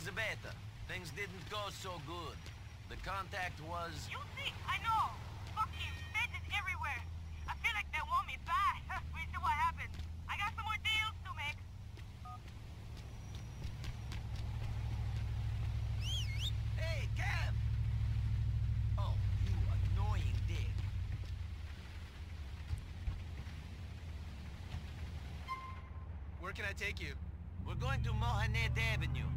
Elizabeta, things didn't go so good. The contact was... You see, I know. Fucking feds everywhere. I feel like they want me back. we see what happens. I got some more deals to make. Hey, Cab! Oh, you annoying dick. Where can I take you? We're going to Mohanet Avenue.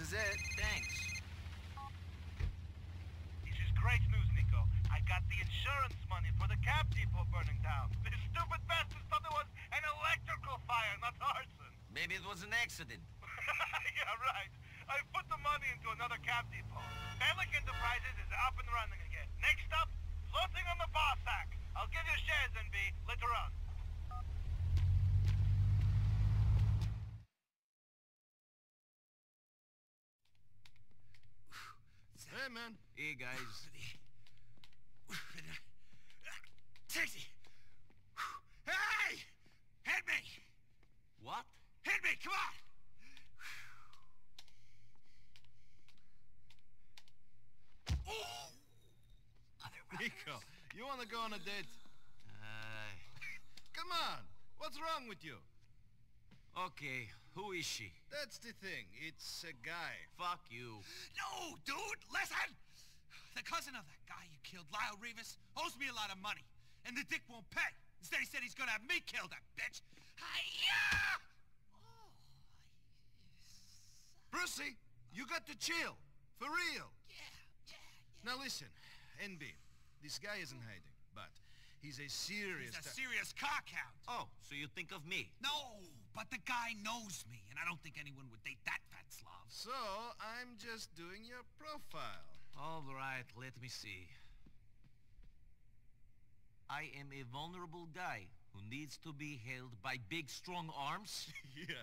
This is it. Thanks. This is great news, Niko. I got the insurance money for the cab depot burning down. These stupid bastards thought it was an electrical fire, not arson. Maybe it was an accident. yeah, right. I put the money into another cab depot. Pelican Enterprises is up and running again. Next up, floating on the bar sack. I'll give you shares, NB, later on. Hey, man. Hey, guys. Taxi! Hey! Hit me! What? Hit me! Come on! Niko, you want to go on a date? Uh, Come on! What's wrong with you? okay, who is she? That's the thing. It's a guy. Fuck you. No, dude, listen! The cousin of that guy you killed, Lyle Rivas, owes me a lot of money. And the dick won't pay. Instead, he said he's gonna have me kill that bitch. Hi-ya! Brucie, you got to chill. For real. Yeah, yeah, yeah. Now listen, NB, this guy isn't hiding, but he's a serious... He's a serious cockhound. Oh, so you think of me? No, but the guy knows me, and I don't think anyone would date that fat Slav. So, I'm just doing your profile. All right, let me see. I am a vulnerable guy who needs to be held by big, strong arms. yeah.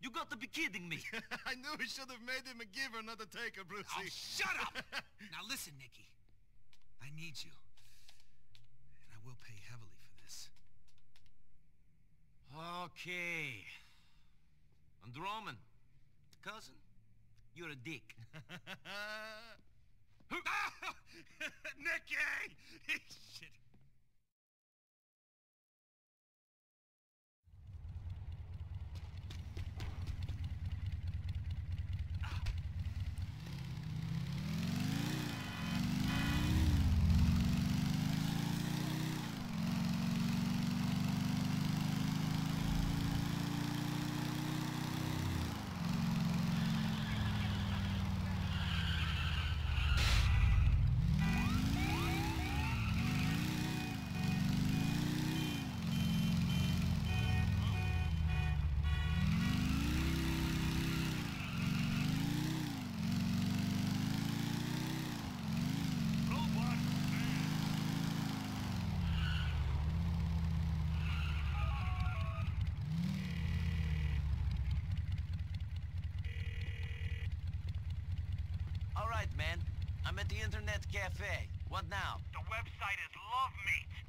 You got to be kidding me. I knew we should have made him a giver, not a taker, Brucie. Oh, shut up! now listen, Nicky. I need you. And I will pay heavily for this. okay. And Roman, cousin, you're a dick. Nicky! Shit. Right, man. I'm at the internet cafe. What now? The website is Love Meet.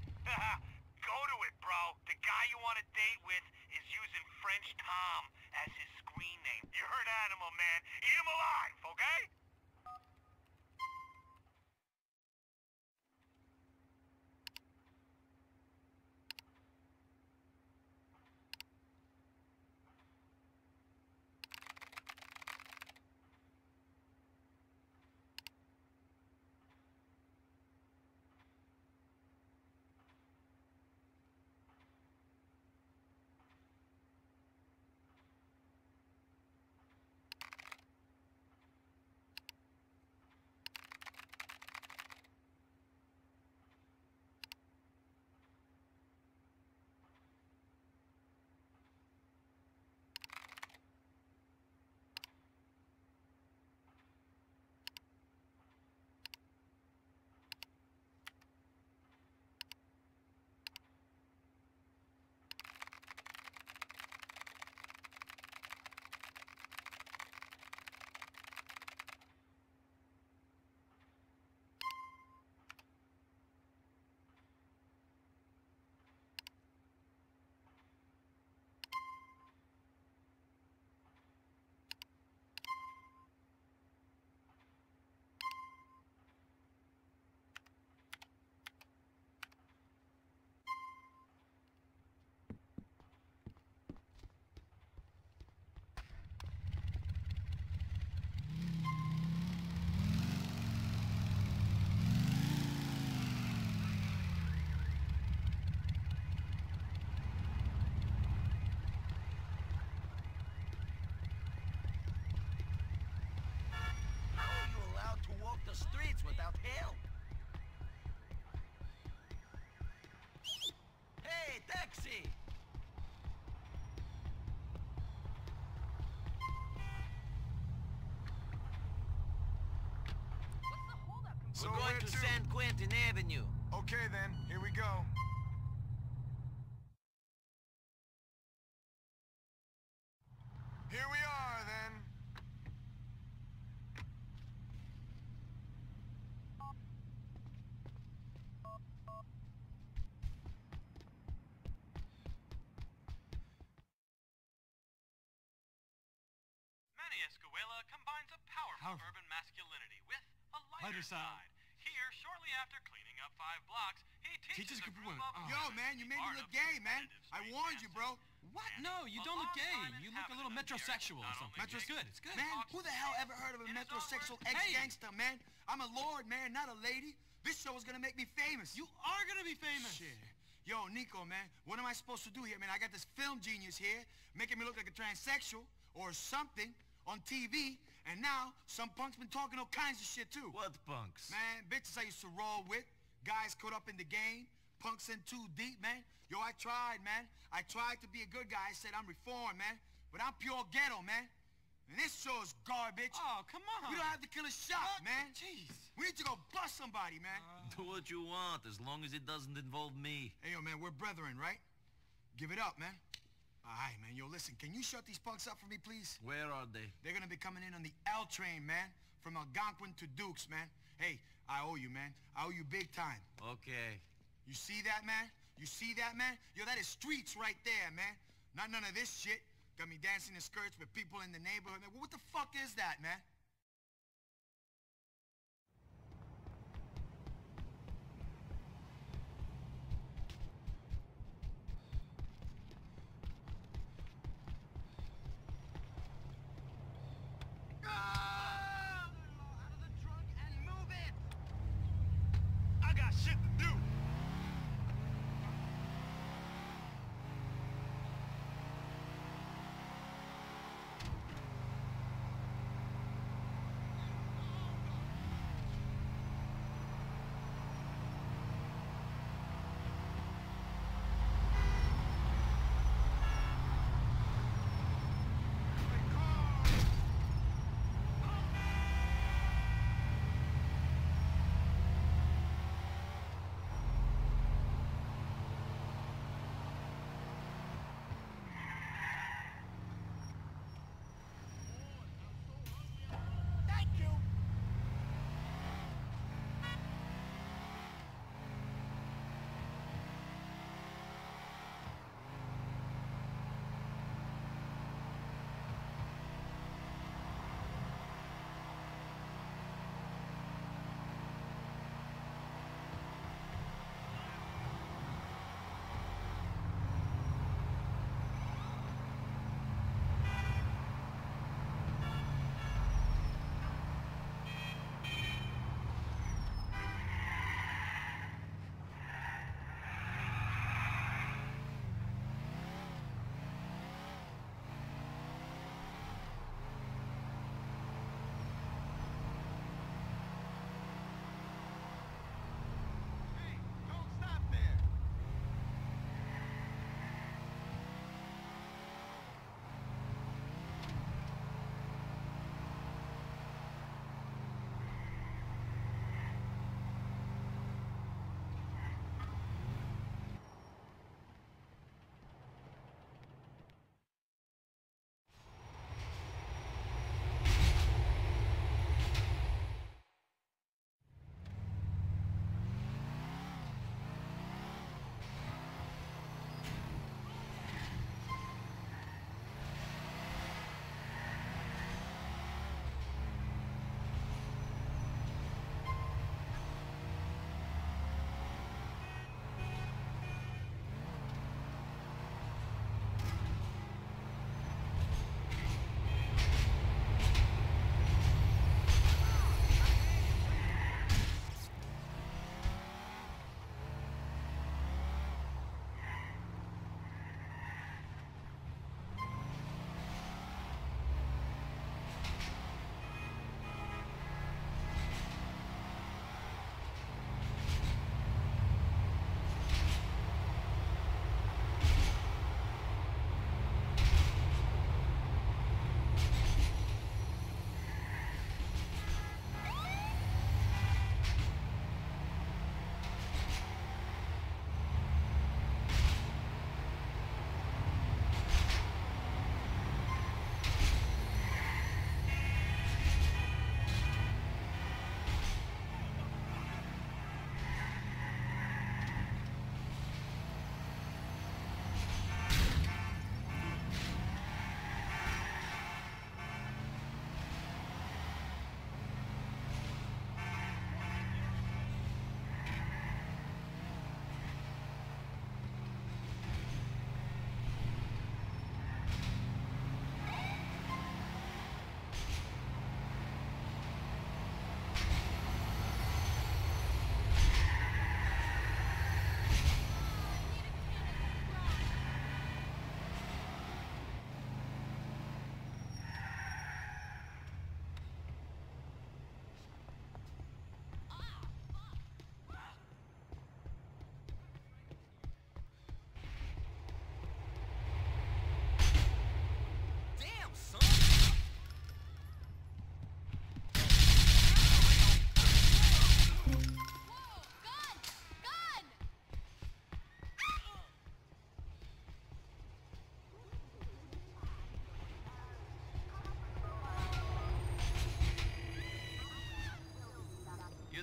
San Quentin Avenue. Okay then, here we go. Here we are then. Manny Escuela combines a powerful Powerful. urban masculinity with a Lighter lighter, side. Shortly after cleaning up five blocks, he teaches, Teaches a group of group women. of. Yo, man, you made me look gay, man. I warned you, bro. What? No, you don't look gay. You look a little metrosexual or something. It's good. It's good. Man, who the hell ever heard of a In his own metrosexual ex-gangster, man? I'm a lord, man, not a lady. This show is gonna make me famous. You are gonna be famous. Shit. Yo, Niko, man, what am I supposed to do here, man? I got this film genius here making me look like a transsexual or something on TV, and now some punk's been talking all kinds of shit too. What punks? Man, bitches I used to roll with, guys caught up in the game, punks in too deep, man. Yo, I tried, man. I tried to be a good guy. I said I'm reformed, man. But I'm pure ghetto, man. And this show is garbage. Oh, come on. We don't have to kill a shot, man. Jeez. We need to go bust somebody, man. Do what you want, as long as it doesn't involve me. hey, yo, man, we're brethren, right? Give it up, man. All right, man. Yo, listen, can you shut these punks up for me, please? Where are they? They're gonna be coming in on the L train, man. From Algonquin to Dukes, man. Hey, I owe you, man. I owe you big time. Okay. You see that, man? You see that, man? Yo, that is streets right there, man. Not none of this shit. Got me dancing in skirts with people in the neighborhood. Man, what the fuck is that, man?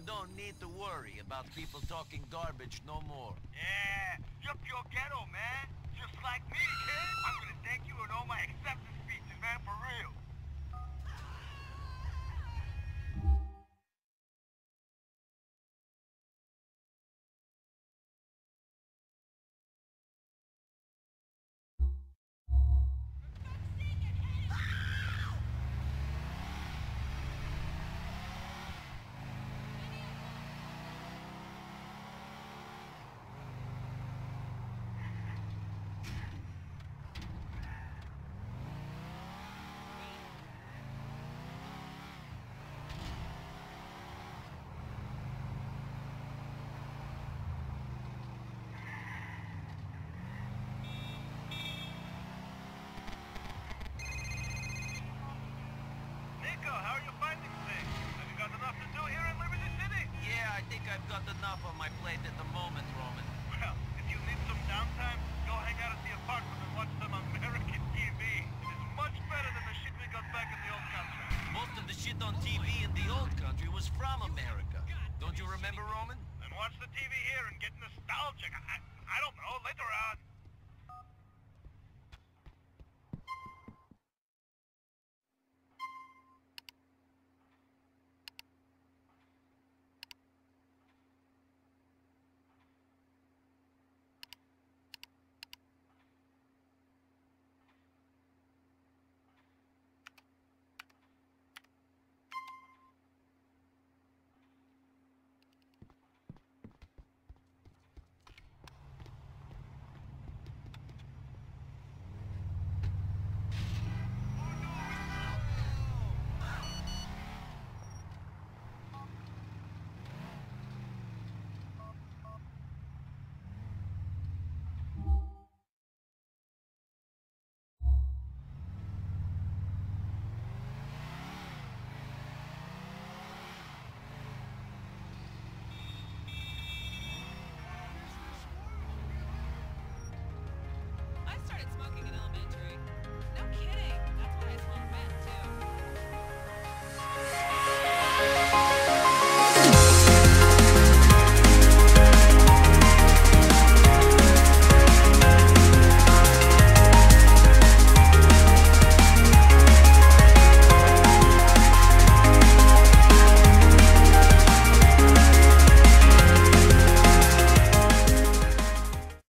Don't need to worry about people talking garbage no more. Yeah, you're pure ghetto, man. Just like me, kid. I'm gonna thank you in all my acceptance speeches, man, for real. Niko, how are you finding things? Have you got enough to do here in Liberty City? Yeah, I think I've got enough on my plate at the moment, Roman. Well, if you need some downtime, go hang out at the apartment and watch some American TV. It is much better than the shit we got back in the old country. Most of the shit on TV in the old country was from America. Don't you remember, Roman? And watch the TV here and get nostalgic. I, I don't know, later on.